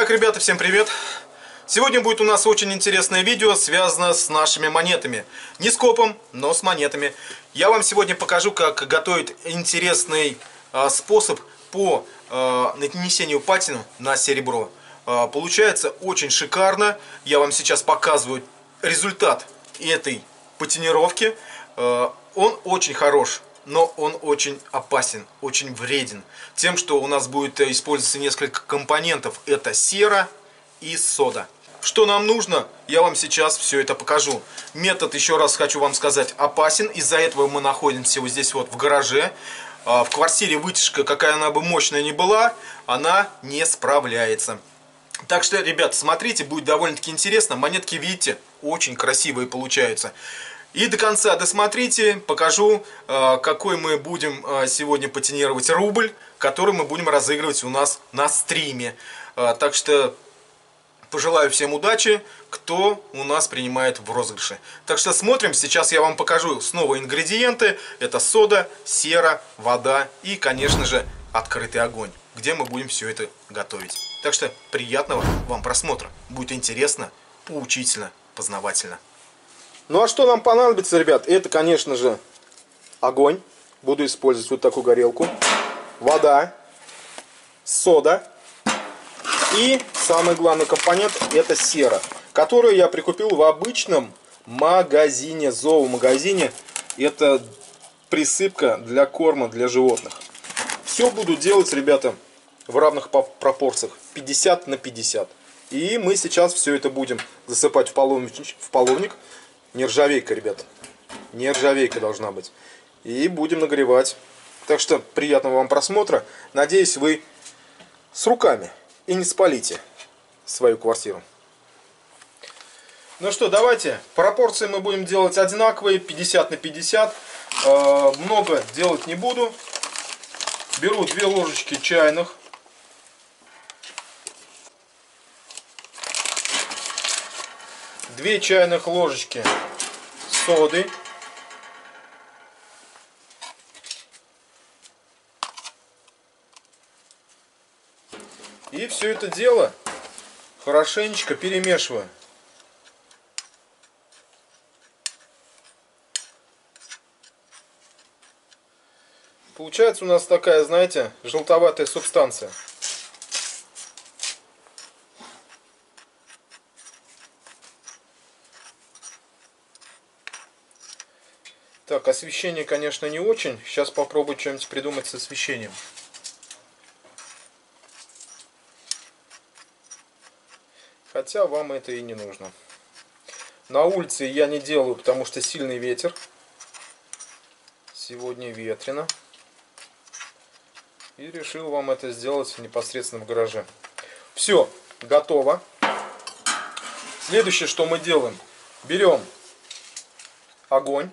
Итак, ребята, всем привет! Сегодня будет у нас очень интересное видео, связано с нашими монетами. Не с копом, но с монетами. Я вам сегодня покажу, как готовить интересный э, способ по э, нанесению патину на серебро. Э, получается очень шикарно. Я вам сейчас показываю результат этой патинировки. Э, он очень хорош но он очень опасен, очень вреден. Тем, что у нас будет использоваться несколько компонентов. Это сера и сода. Что нам нужно, я вам сейчас все это покажу. Метод, еще раз хочу вам сказать, опасен. Из-за этого мы находимся вот здесь вот в гараже. А, в квартире вытяжка, какая она бы мощная ни была, она не справляется. Так что, ребят, смотрите, будет довольно-таки интересно. Монетки, видите, очень красивые получаются. И до конца досмотрите, покажу, э, какой мы будем э, сегодня патинировать рубль, который мы будем разыгрывать у нас на стриме. Э, так что пожелаю всем удачи, кто у нас принимает в розыгрыше. Так что смотрим, сейчас я вам покажу снова ингредиенты. Это сода, сера, вода и, конечно же, открытый огонь, где мы будем все это готовить. Так что приятного вам просмотра. Будет интересно, поучительно, познавательно. Ну а что нам понадобится, ребят? Это, конечно же, огонь. Буду использовать вот такую горелку. Вода. Сода. И самый главный компонент это сера, которую я прикупил в обычном магазине, зоомагазине. Это присыпка для корма для животных. Все буду делать, ребята, в равных пропорциях. 50 на 50. И мы сейчас все это будем засыпать в половник, в половник Нержавейка, ребят. Нержавейка должна быть. И будем нагревать. Так что приятного вам просмотра. Надеюсь, вы с руками и не спалите свою квартиру. Ну что, давайте. Пропорции мы будем делать одинаковые, 50 на 50. Э, много делать не буду. Беру две ложечки чайных. Две чайных ложечки соды. И все это дело хорошенечко перемешиваю. Получается у нас такая, знаете, желтоватая субстанция. Так, освещение, конечно, не очень. Сейчас попробую что-нибудь придумать с освещением. Хотя вам это и не нужно. На улице я не делаю, потому что сильный ветер. Сегодня ветрено. И решил вам это сделать непосредственно в гараже. Все, готово. Следующее, что мы делаем. Берем огонь.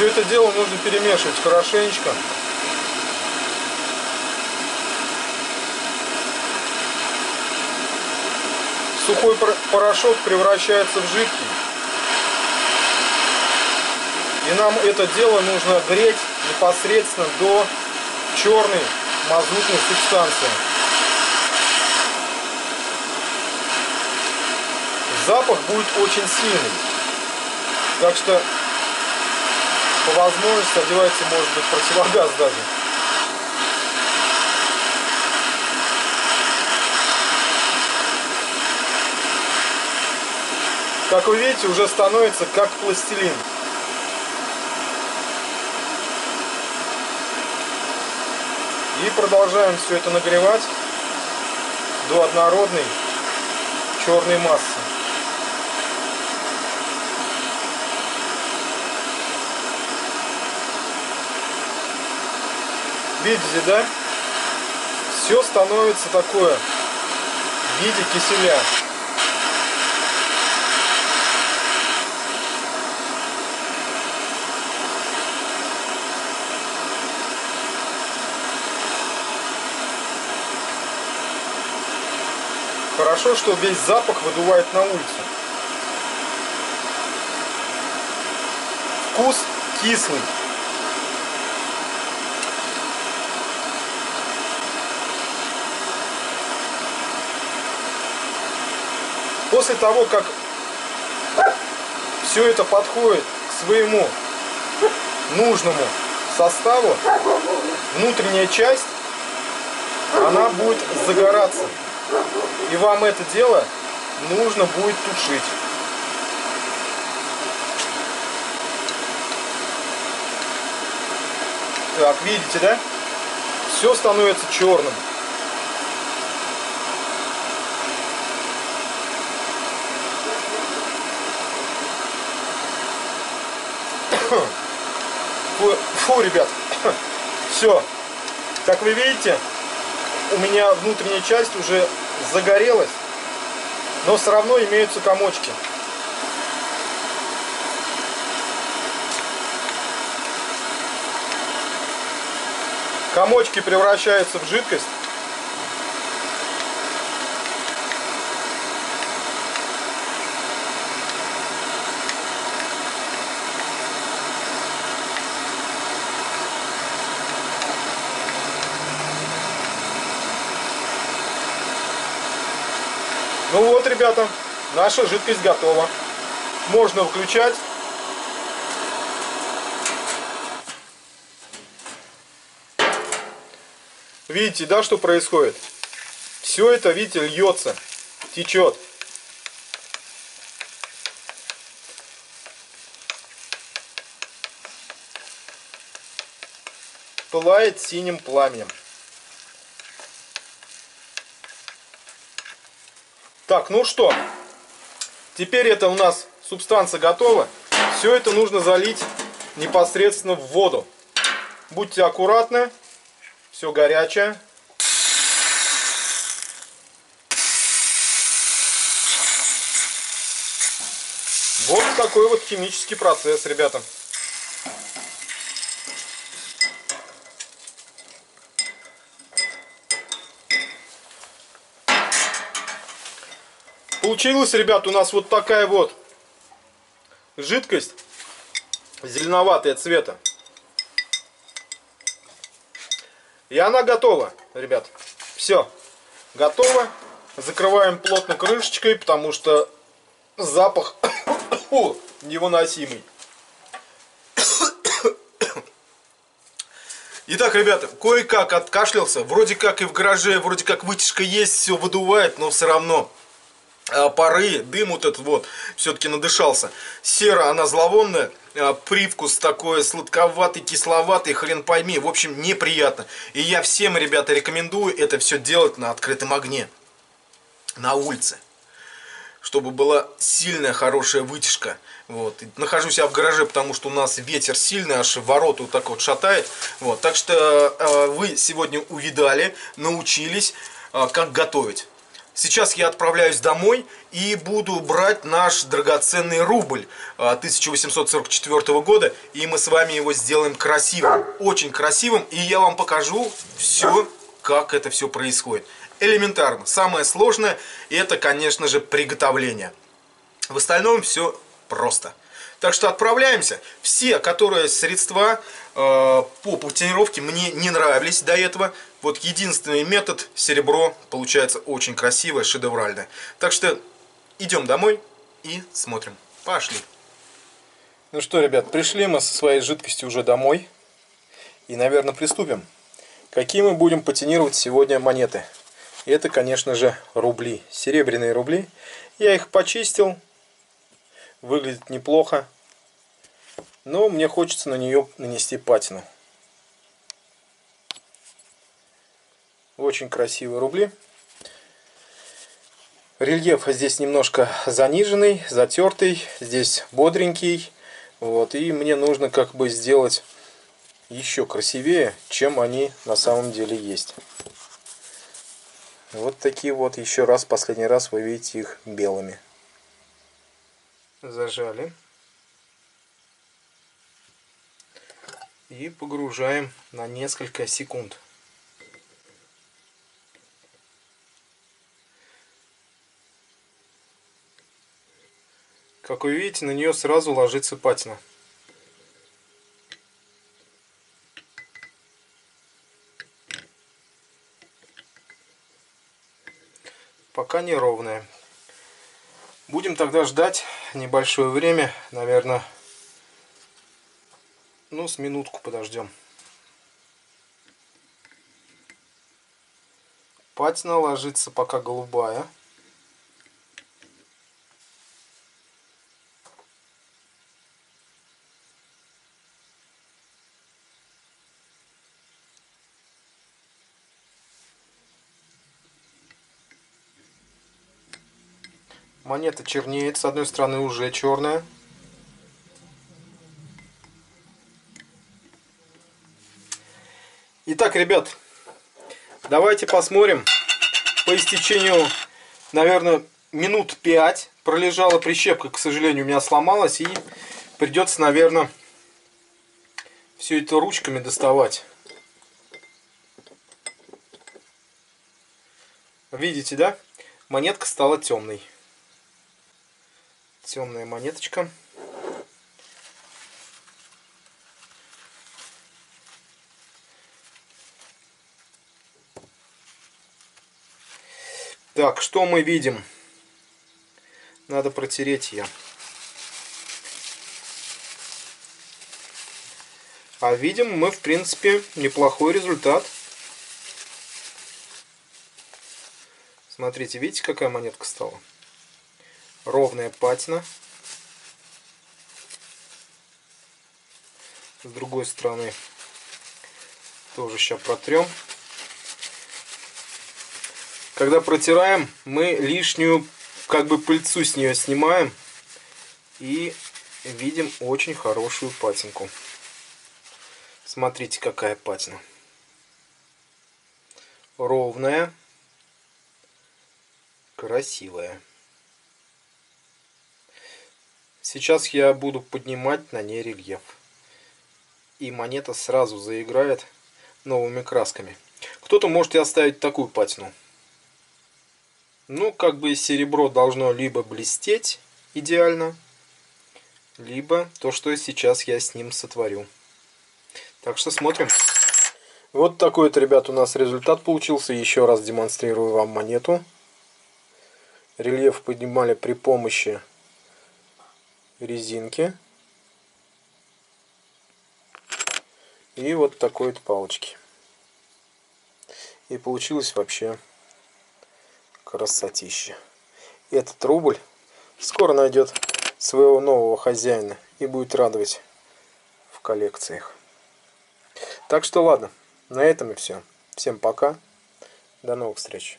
Все это дело нужно перемешивать хорошенечко. Сухой порошок превращается в жидкий. И нам это дело нужно греть непосредственно до черной мазутной субстанции. Запах будет очень сильный. Так что по возможности одевайте, может быть, противогаз даже. Как вы видите, уже становится как пластилин. И продолжаем все это нагревать до однородной черной массы. видите, да? Все становится такое в виде киселя. Хорошо, что весь запах выдувает на улицу. Вкус кислый. После того, как все это подходит к своему нужному составу, внутренняя часть, она будет загораться. И вам это дело нужно будет тушить. Так, видите, да? Все становится черным. Фу, фу, ребят. Все. Как вы видите, у меня внутренняя часть уже загорелась, но все равно имеются комочки. Комочки превращаются в жидкость. Ну вот, ребята, наша жидкость готова. Можно выключать. Видите, да, что происходит? Все это, видите, льется, течет. Пылает синим пламенем. Так, ну что, теперь это у нас субстанция готова. Все это нужно залить непосредственно в воду. Будьте аккуратны, все горячее. Вот такой вот химический процесс, ребята. Получилась, ребят, у нас вот такая вот жидкость зеленоватая цвета. И она готова, ребят. Все, готово. Закрываем плотно крышечкой, потому что запах невыносимый. Итак, ребята, кое-как откашлялся. Вроде как и в гараже, вроде как вытяжка есть, все выдувает, но все равно пары, дым вот этот вот, все-таки надышался. Сера, она зловонная, а, привкус такой сладковатый, кисловатый, хрен пойми, в общем, неприятно. И я всем, ребята, рекомендую это все делать на открытом огне, на улице. Чтобы была сильная, хорошая вытяжка. Вот. И нахожусь я в гараже, потому что у нас ветер сильный, аж ворота вот так вот шатает. Вот. Так что э, вы сегодня увидали, научились, э, как готовить. Сейчас я отправляюсь домой и буду брать наш драгоценный рубль 1844 а, года. И мы с вами его сделаем красивым, очень красивым. И я вам покажу все, как это все происходит. Элементарно. Самое сложное это, конечно же, приготовление. В остальном все просто. Так что отправляемся. Все, которые средства э, по путинировке мне не нравились до этого. Вот единственный метод серебро получается очень красивое, шедевральное. Так что идем домой и смотрим. Пошли. Ну что, ребят, пришли мы со своей жидкостью уже домой. И, наверное, приступим. Какие мы будем патинировать сегодня монеты? Это, конечно же, рубли. Серебряные рубли. Я их почистил. Выглядит неплохо. Но мне хочется на нее нанести патину. Очень красивые рубли. Рельеф здесь немножко заниженный, затертый. Здесь бодренький. Вот, и мне нужно как бы сделать еще красивее, чем они на самом деле есть. Вот такие вот, еще раз, последний раз вы видите их белыми. Зажали. И погружаем на несколько секунд. Как вы видите, на нее сразу ложится патина. Пока неровная. Будем тогда ждать небольшое время, наверное, ну, с минутку подождем. Патина ложится пока голубая. Монета чернеет, с одной стороны уже черная. Итак, ребят, давайте посмотрим. По истечению, наверное, минут 5 пролежала прищепка, к сожалению, у меня сломалась. И придется, наверное, все это ручками доставать. Видите, да? Монетка стала темной темная монеточка. Так, что мы видим? Надо протереть ее. А видим мы, в принципе, неплохой результат. Смотрите, видите, какая монетка стала? Ровная патина. С другой стороны тоже сейчас протрем. Когда протираем, мы лишнюю как бы пыльцу с нее снимаем и видим очень хорошую патинку. Смотрите, какая патина. Ровная, красивая. Сейчас я буду поднимать на ней рельеф. И монета сразу заиграет новыми красками. Кто-то может и оставить такую патину. Ну, как бы серебро должно либо блестеть идеально, либо то, что сейчас я с ним сотворю. Так что смотрим. Вот такой вот, ребят, у нас результат получился. Еще раз демонстрирую вам монету. Рельеф поднимали при помощи резинки и вот такой вот палочки. И получилось вообще красотища. Этот рубль скоро найдет своего нового хозяина и будет радовать в коллекциях. Так что ладно, на этом и все. Всем пока, до новых встреч.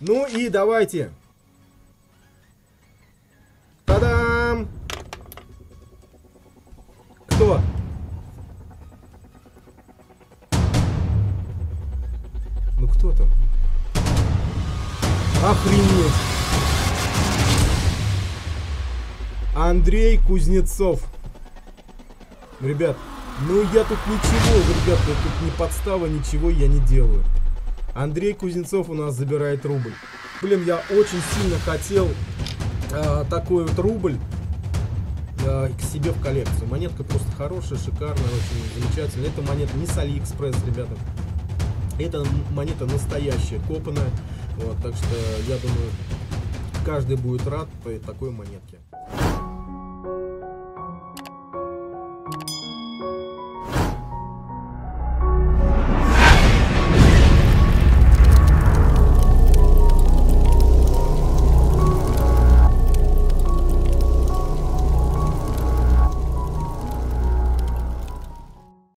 Ну и давайте Кто? Охренеть! Андрей Кузнецов. Ребят, ну я тут ничего, ребят, тут не подстава, ничего я не делаю. Андрей Кузнецов у нас забирает рубль. Блин, я очень сильно хотел э, такой вот рубль э, к себе в коллекцию. Монетка просто хорошая, шикарная, очень замечательная. Это монета не с Алиэкспресс, ребята. Это монета настоящая, копанная. Вот, так что я думаю, каждый будет рад такой монетке.